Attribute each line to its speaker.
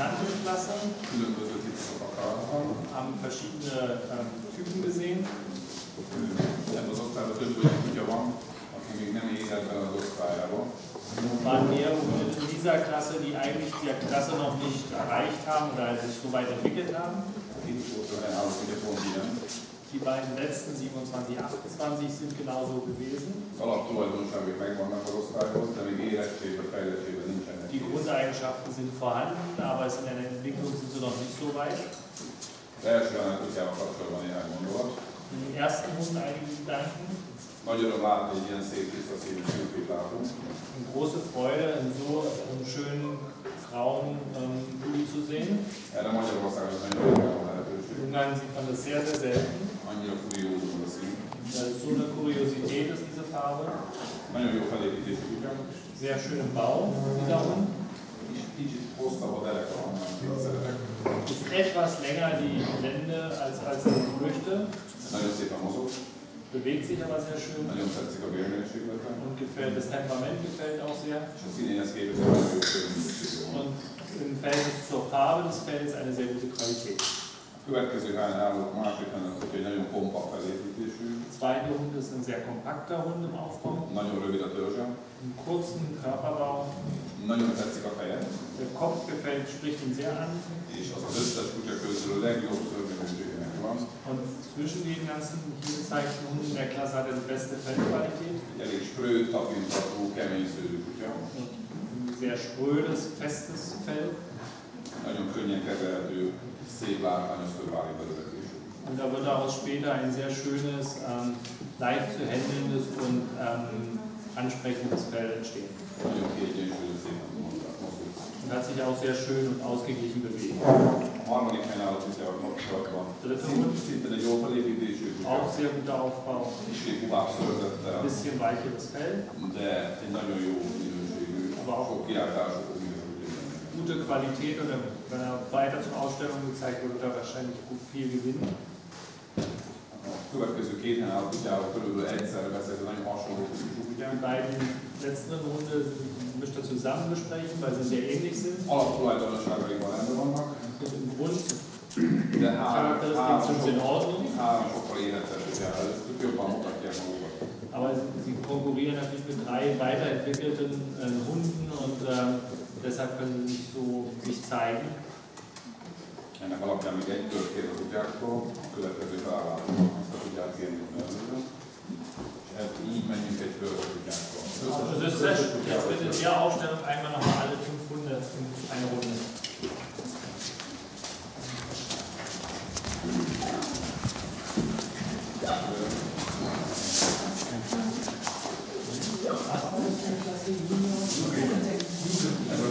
Speaker 1: interessante Klasse, haben verschiedene ähm, Typen gesehen.
Speaker 2: Az osztályában.
Speaker 1: waren mehr Hunde in dieser Klasse, die eigentlich die Klasse noch nicht erreicht haben oder sich so weit entwickelt haben. Die beiden letzten 27, 28 sind genauso gewesen. Die Grundeigenschaften sind vorhanden, aber in der Entwicklung sind sie noch nicht so weit. Im ersten Hund einige Gedanken.
Speaker 2: Nagy öröm látni, hogy ilyen szép tiszta színű szülkét látunk.
Speaker 1: Eine große Freude, in so einem schönen grauen ähm, zu sehen.
Speaker 2: Erre Magyarországon nagyon ritkán van lehetőség.
Speaker 1: In Ungarn sieht man das sehr, sehr selten.
Speaker 2: Annyira kuriózum a szín.
Speaker 1: So eine Kuriosität ist diese Farbe.
Speaker 2: Nagyon jó felépítésű kutya.
Speaker 1: Sehr schön im Bau, dieser Hund. Ist etwas länger die Lände, als, als er möchte.
Speaker 2: Nagyon szépen mozog,
Speaker 1: Bewegt sich aber sehr schön.
Speaker 2: nagyon tetszik a bérmérséklete,
Speaker 1: Und gefällt, das Temperament gefällt auch sehr.
Speaker 2: és a színéhez képest egy nagyon jó körülményesség van.
Speaker 1: Und im Verhältnis zur Farbe des Fells eine sehr gute Qualität.
Speaker 2: Következő hány állok, a másik ennek, hogy egy nagyon kompakt felépítésű,
Speaker 1: zweite Hund ist ein sehr kompakter Hund im Aufbau.
Speaker 2: nagyon rövid a törzse,
Speaker 1: Einen kurzen Körperbau.
Speaker 2: nagyon tetszik a feje,
Speaker 1: Der Kopf gefällt, spricht ihn sehr an.
Speaker 2: és az az összes kutya közül a legjobb szörnyűségének van.
Speaker 1: Und zwischen den ganzen hier gezeigten Hunden der Klasse hat er die beste Fellqualität.
Speaker 2: Egy elég sprő, tapintató, kemény szőrű kutya,
Speaker 1: ein sehr sprödes, festes Fell.
Speaker 2: nagyon könnyen kezelhető,
Speaker 1: Und da wird daraus später ein sehr schönes, ähm, leicht zu handelndes und ähm, ansprechendes Fell entstehen. Und hat sich auch sehr schön und ausgeglichen bewegt. Auch sehr guter Aufbau, ein bisschen weicheres Fell,
Speaker 2: de egy nagyon jó minőségű, sok kiáltású
Speaker 1: gute Qualität und wenn er weiter zur Ausstellung gezeigt wird, wird er wahrscheinlich gut viel gewinnen.
Speaker 2: A két helyen álló kutyával körülbelül egyszerre nagyon hasonló típusú
Speaker 1: Die beiden letzten Hunde müsst ihr zusammen besprechen, weil sie sehr ähnlich sind.
Speaker 2: Alaptulajdonságaikban rendben vannak,
Speaker 1: im Grund
Speaker 2: de három, három, sokkal, három sokkal kutyával, ezek jobban mutatják magukat.
Speaker 1: Konkurrieren natürlich mit drei weiterentwickelten äh, Hunden und ähm, deshalb können sie nicht so sich zeigen.
Speaker 2: Ennek alapján még egy kört kér a kutyáktól, a következő felállásban azt a kutyát kérni mellőre. És ezt így menjünk egy kört a kutyákkal.
Speaker 1: Also das ist, jetzt wird in der Aufstellung einmal nochmal Thank you.